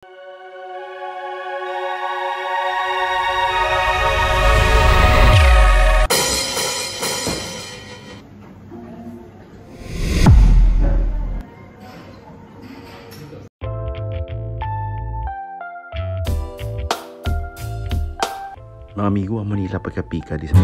Mga amigo, amo nila pagkapika di sa...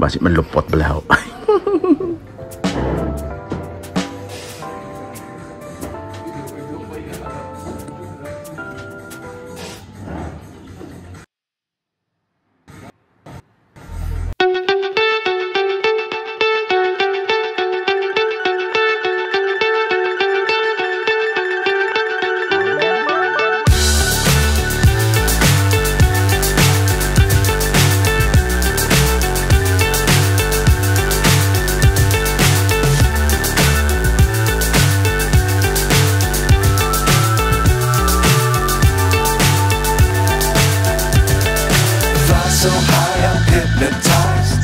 Masih melupot belau. so high, I'm hypnotized.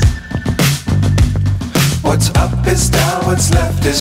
What's up is down, what's left is